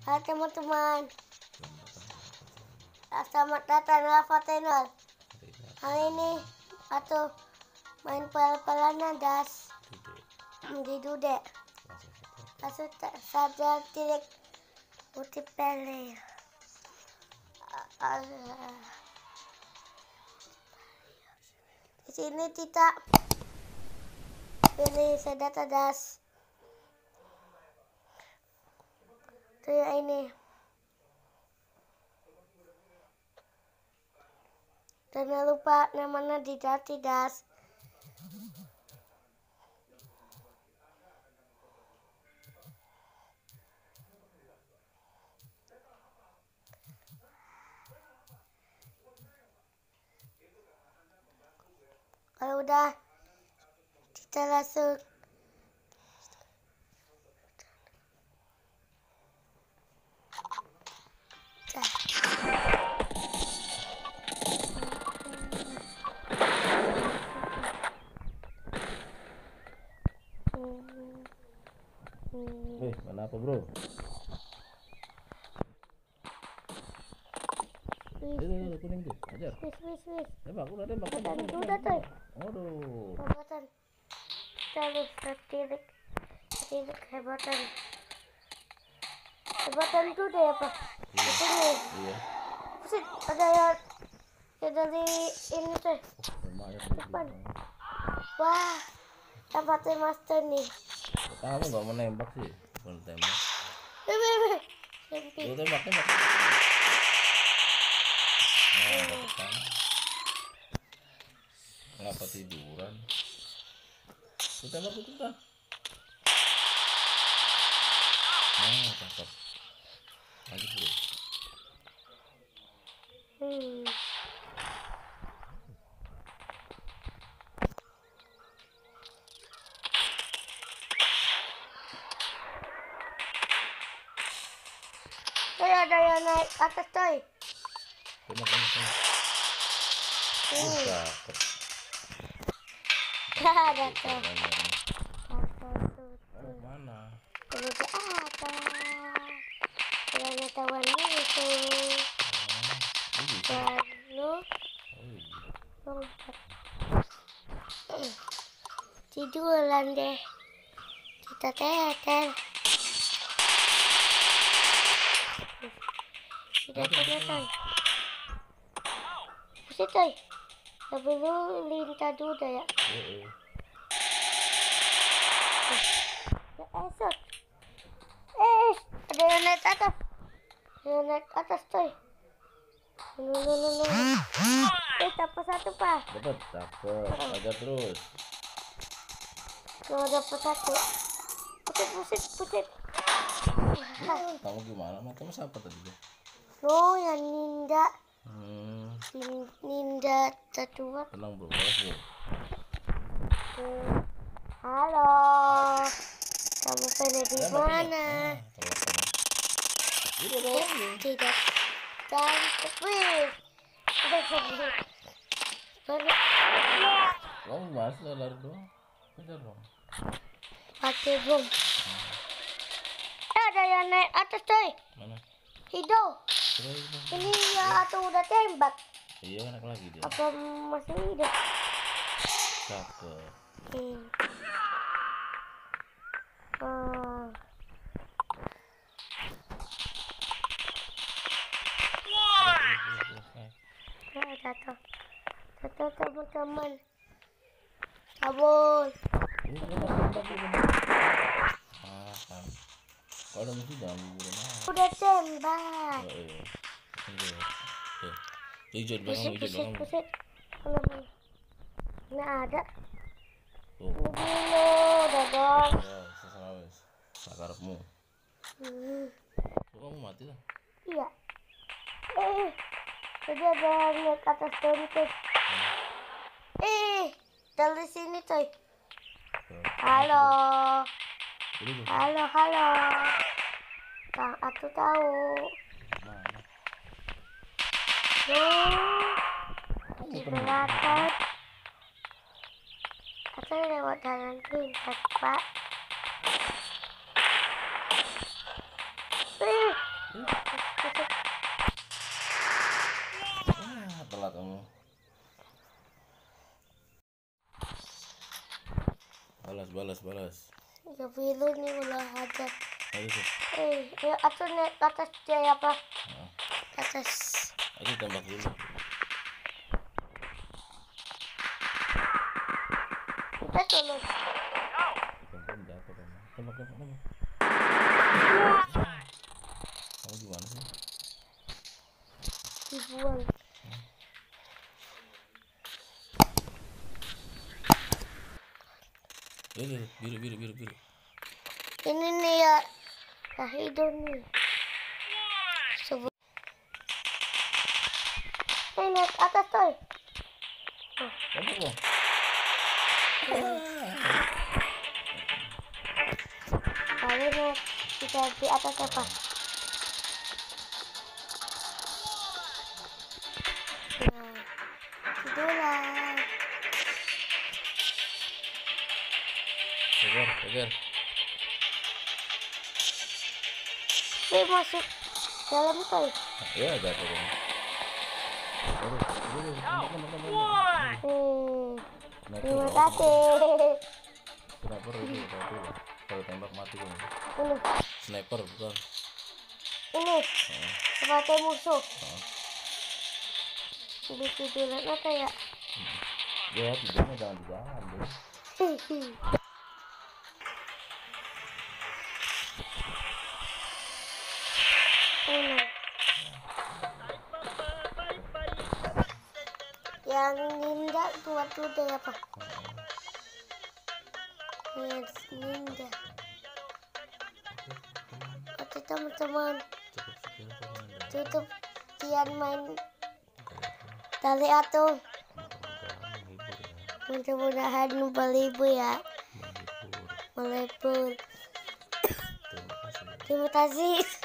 Halo teman-teman. Selamat datang Lava Channel. Hari ini atau main pel-pelanan das di. Langsung tak saja tidak. Ah, ah. Di sini tidak pilih senjata das. Itu yang ini. Jangan lupa namanya tidak tidak. Kalau udah kita langsung Eh, mana apa bro? Itu, kuning tuh, ajar. wis, wis, wis. Tembak, udah tembak, Tadi udah tuh. Waduh. Hebatan. Terus tertirik. Tertirik hebatan. Hebatan itu deh apa? Itu nih. Iya. Buset, ada yang yang dari ini tuh. Lumayan. Depan. Wah, tempatnya master nih. Kamu nggak mau nembak sih? Bukan tembak. Lu tembak, tembak. Nah. Ngapa tiduran? Lu tembak itu kan? Nah, cakep. Lanjut bro. Hmm. Coy, ada yang naik ke atas, coy. Ada mana? Kalau di atas. Itu. Oh. Lalu iya. lompat. Tiduran deh. Kita tetel. Tidak kelihatan. Buset, coy. Sebelum lintah dulu dah ya. Eh, eh. Ya, esok. Eh, ada yang naik atas. Ada yang naik atas, coy. Nu, nu, nu, nu. Eh, dapat satu, Pak. Dapat, cakep. Aja terus. Kalau dapat satu. Pusit, pusit. Wah, Kamu gimana? Mah kamu siapa tadi? No, yang ninja. Hmm, Nin- Ninja tertua. tenang bro. Hmm. Halo. Kamu pada di mana? tembak. Ah, dong. Tidak. Sebelum. Baru Kamu mas lari doang. Kejar dong. pakai bom. Eh, ada yang naik atas, coy. Mana? Hidau. Ini ya atau udah tembak? Iya, naik lagi dia. Apa masih hidup? Cakep. Hmm. Oh. Ya, jatuh. Jatuh teman-teman. Ah, kan. Kalau jangan. Udah tembak. Oh, iya. Hijau hijau? Ini ada. Tuh. Udah dong. Ya, wes. Hmm. Kamu mati lah? Iya. Eh, tadi ada naik atas daun tuh. Eh, dari sini coy. Halo halo halo. Kang aku tahu. Lu di belakang aku lewat jalan pintas pak. Wah, kamu. Balas, balas, balas biru nih ayo tuh Eh, ya? Atau naik ke atas dia apa? Nah, Ke atas. ayo tembak. Tembak tembak tembak tembak. Kamu gimana sih? Dibuang. Lihat, lihat, biru biru biru biru Ini nih ya. Ya hidung nih. Sebut. Eh, naik ke atas coy. tembak dong Lalu naik kita di atas apa? Kejar kejar Eh, masuk dalam coy. ya kan tembak. Hmm, Sniper, terima kasih. sniper itu hati kalau tembak mati kan Ini, sniper bukan ini. Sebagai musuh. heeh. Di tiduran apa ya? ya tidurnya jangan di jalan Yang ninja buat tuh apa? Yes, ninja. Oke teman-teman, tutup Tian main tali atung. Mudah-mudahan ibu ya, kasih Terima kasih.